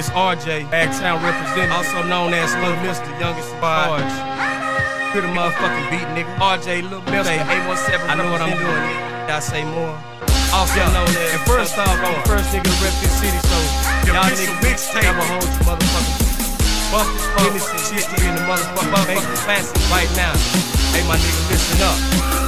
It's RJ, Bagtown representative, also known as Lil Mister, youngest in charge. Pretty motherfucking beat, nigga. RJ, Lil Mister, A17. I know what I'm doing. I say more. Also known as. And first off, I'm the first nigga to rep this city, so y'all niggas mixtape never hold you motherfuckers. Fuck this innocent shit in the motherfucker. Make it classic right now. Hey, my nigga, listen up.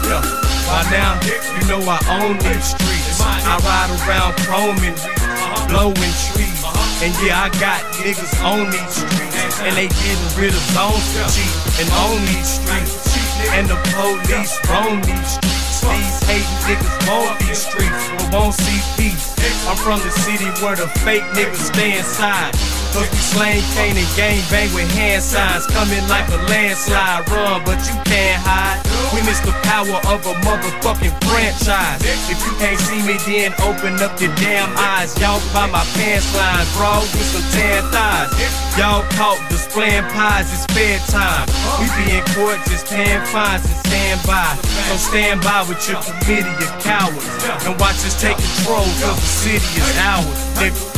Yeah. By now, you know I own these streets. I ride around chroming, uh-huh. blowing trees. Uh-huh. And yeah, I got niggas on these streets. And they getting rid of for cheap. And on these streets. And the police roam these streets. These hating niggas want these streets, but won't see peace. I'm from the city where the fake niggas stay inside. Cause we slang cane and gang bang with hand signs. Coming like a landslide, run, but you. Witness the power of a motherfucking franchise. If you can't see me, then open up your damn eyes. Y'all by my pants line, bro, with some tan thighs. Y'all caught displaying pies, it's fair time. We be in court just paying fines and stand by. So stand by with your committee of cowards. And watch us take control, cause the city is ours, nigga.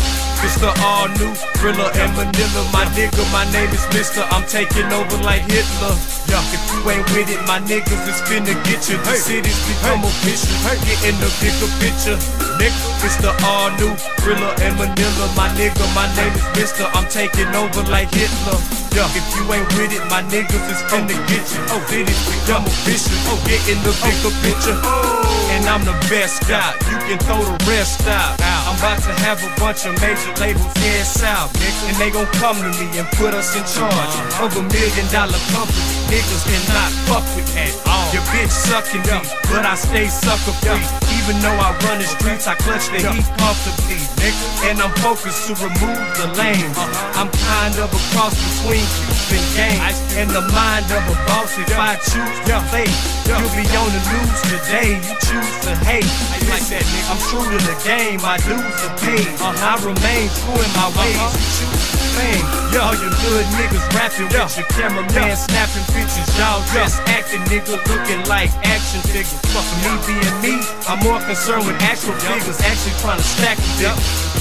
It's the all new Rilla and Manila. My nigga, my name is Mister. I'm taking over like Hitler. Yeah, if you ain't with it, my niggas is finna get you. The city's become official. Get in the bigger picture. Nigga, it's the all new Rilla and Manila. My nigga, my name is Mister. I'm taking over like Hitler. Yeah, if you ain't with it, my niggas is finna oh. get you. Oh, city's become official. Oh, get in the bigger oh. picture. And I'm the best guy. You can throw the rest out. I'm about to have a bunch of major labels head south, nigga. And they gon' come to me and put us in charge uh-huh. of a million dollar company. Niggas cannot fuck with at all. Your bitch sucking me, but I stay sucker free. Even though I run the streets, I clutch the heat comfortably, nigga. And I'm focused to remove the lanes. Uh-huh. I'm kind of a cross between youth and game. And the mind of a boss if I choose to fake. You'll be on the news today. You choose to hate. Like that, nigga. I'm true to the game. My dues are paid. I remain true in my ways. Uh-huh. You choose fame. Y'all, you good niggas rapping with your cameraman snapping pictures. Y'all just acting, nigga, looking like action figures. Fuck me being me. I'm more concerned with actual figures. Actually trying to stack them.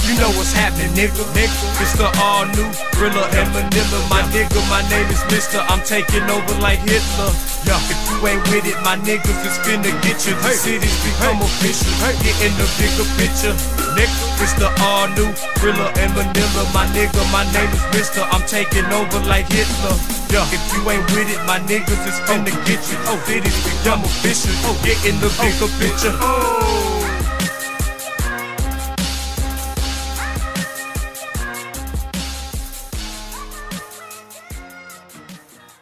You know what's happening, nigga. nigga. It's the all new Rilla and Manila. My nigga, my name is Mister. I'm taking over like Hitler. Yeah, if you ain't with it, my niggas is finna get you. The city's become official. Get in the bigger picture. Nigga, it's the all new Rilla and Manila. My nigga, my name is Mister. I'm taking over like Hitler. Yeah, if you ain't with it, my niggas is finna get you. Oh, city's become official. Oh, get in the bigger oh. picture. Oh.